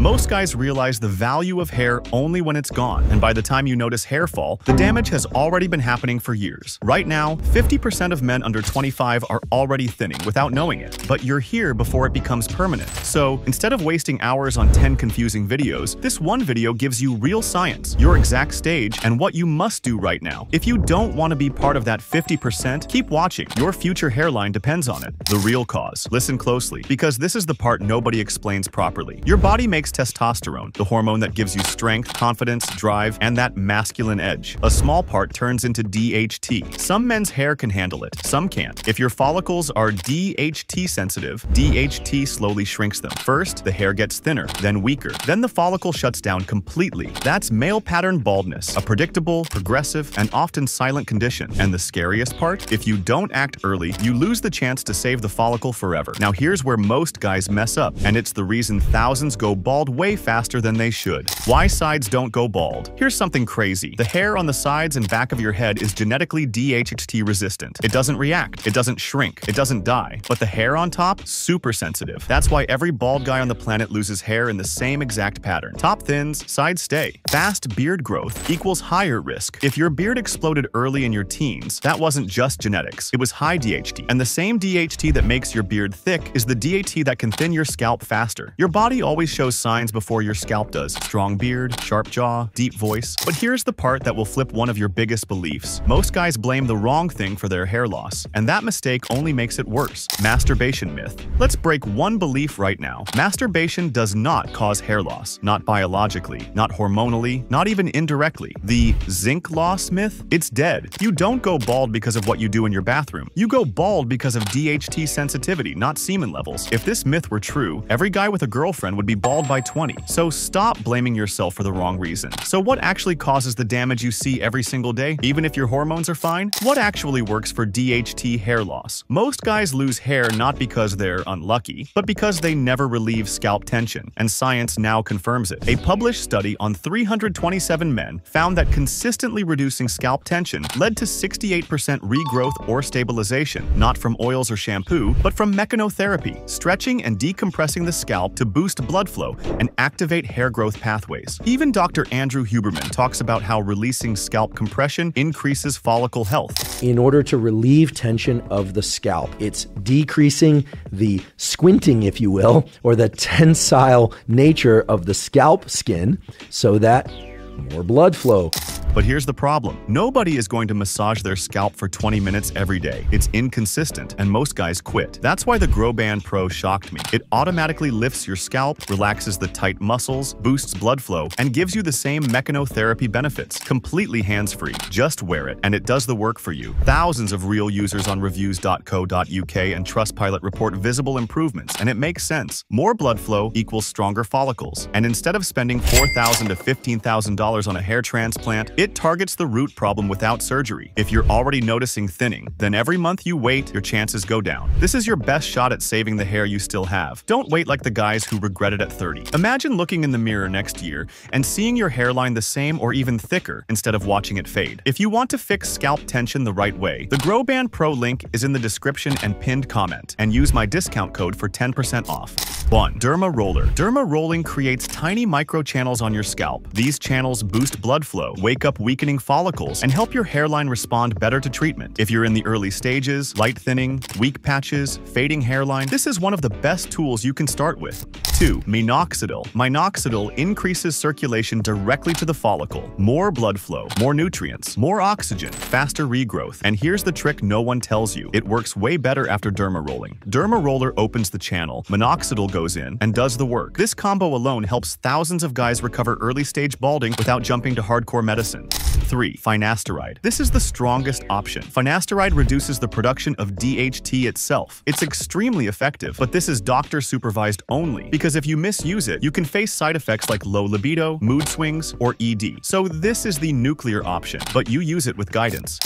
Most guys realize the value of hair only when it's gone, and by the time you notice hair fall, the damage has already been happening for years. Right now, 50% of men under 25 are already thinning without knowing it, but you're here before it becomes permanent. So, instead of wasting hours on 10 confusing videos, this one video gives you real science, your exact stage, and what you must do right now. If you don't want to be part of that 50%, keep watching. Your future hairline depends on it. The real cause. Listen closely, because this is the part nobody explains properly. Your body makes testosterone, the hormone that gives you strength, confidence, drive, and that masculine edge. A small part turns into DHT. Some men's hair can handle it, some can't. If your follicles are DHT sensitive, DHT slowly shrinks them. First, the hair gets thinner, then weaker. Then the follicle shuts down completely. That's male pattern baldness, a predictable, progressive, and often silent condition. And the scariest part? If you don't act early, you lose the chance to save the follicle forever. Now here's where most guys mess up, and it's the reason thousands go bald way faster than they should. Why sides don't go bald? Here's something crazy. The hair on the sides and back of your head is genetically DHT resistant. It doesn't react, it doesn't shrink, it doesn't die. But the hair on top, super sensitive. That's why every bald guy on the planet loses hair in the same exact pattern. Top thins, sides stay. Fast beard growth equals higher risk. If your beard exploded early in your teens, that wasn't just genetics, it was high DHT. And the same DHT that makes your beard thick is the DHT that can thin your scalp faster. Your body always shows signs before your scalp does. Strong beard, sharp jaw, deep voice. But here's the part that will flip one of your biggest beliefs. Most guys blame the wrong thing for their hair loss, and that mistake only makes it worse. Masturbation myth. Let's break one belief right now. Masturbation does not cause hair loss. Not biologically, not hormonally, not even indirectly. The zinc loss myth? It's dead. You don't go bald because of what you do in your bathroom. You go bald because of DHT sensitivity, not semen levels. If this myth were true, every guy with a girlfriend would be bald by 20. So stop blaming yourself for the wrong reason. So what actually causes the damage you see every single day, even if your hormones are fine? What actually works for DHT hair loss? Most guys lose hair not because they're unlucky, but because they never relieve scalp tension, and science now confirms it. A published study on 327 men found that consistently reducing scalp tension led to 68% regrowth or stabilization, not from oils or shampoo, but from mechanotherapy, stretching and decompressing the scalp to boost blood flow and activate hair growth pathways. Even Dr. Andrew Huberman talks about how releasing scalp compression increases follicle health. In order to relieve tension of the scalp, it's decreasing the squinting, if you will, or the tensile nature of the scalp skin so that more blood flow. But here's the problem. Nobody is going to massage their scalp for 20 minutes every day. It's inconsistent, and most guys quit. That's why the Grow-Band Pro shocked me. It automatically lifts your scalp, relaxes the tight muscles, boosts blood flow, and gives you the same mechanotherapy benefits, completely hands-free. Just wear it, and it does the work for you. Thousands of real users on reviews.co.uk and Trustpilot report visible improvements, and it makes sense. More blood flow equals stronger follicles. And instead of spending 4,000 to $15,000 on a hair transplant, it targets the root problem without surgery. If you're already noticing thinning, then every month you wait, your chances go down. This is your best shot at saving the hair you still have. Don't wait like the guys who regret it at 30. Imagine looking in the mirror next year and seeing your hairline the same or even thicker instead of watching it fade. If you want to fix scalp tension the right way, the Grow-Band Pro link is in the description and pinned comment, and use my discount code for 10% off. 1. Derma Roller. Derma rolling creates tiny microchannels on your scalp. These channels boost blood flow, wake up weakening follicles, and help your hairline respond better to treatment. If you're in the early stages, light thinning, weak patches, fading hairline, this is one of the best tools you can start with. 2. Minoxidil. Minoxidil increases circulation directly to the follicle. More blood flow, more nutrients, more oxygen, faster regrowth. And here's the trick no one tells you. It works way better after derma rolling. Derma roller opens the channel, minoxidil goes in, and does the work. This combo alone helps thousands of guys recover early stage balding without jumping to hardcore medicine. 3. Finasteride. This is the strongest option. Finasteride reduces the production of DHT itself. It's extremely effective, but this is doctor-supervised only, because if you misuse it, you can face side effects like low libido, mood swings, or ED. So this is the nuclear option, but you use it with guidance.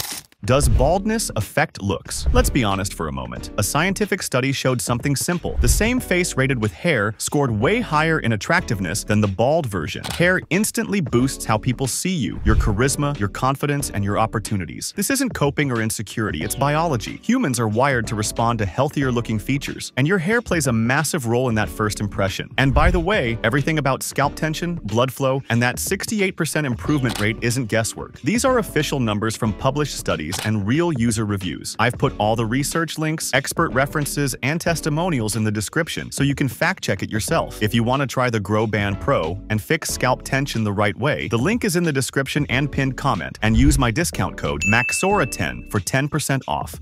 Does baldness affect looks? Let's be honest for a moment. A scientific study showed something simple. The same face rated with hair scored way higher in attractiveness than the bald version. Hair instantly boosts how people see you, your charisma, your confidence, and your opportunities. This isn't coping or insecurity, it's biology. Humans are wired to respond to healthier looking features, and your hair plays a massive role in that first impression. And by the way, everything about scalp tension, blood flow, and that 68% improvement rate isn't guesswork. These are official numbers from published studies and real user reviews. I've put all the research links, expert references, and testimonials in the description so you can fact check it yourself. If you want to try the Grow Band Pro and fix scalp tension the right way, the link is in the description and pinned comment, and use my discount code MAXORA10 for 10% off.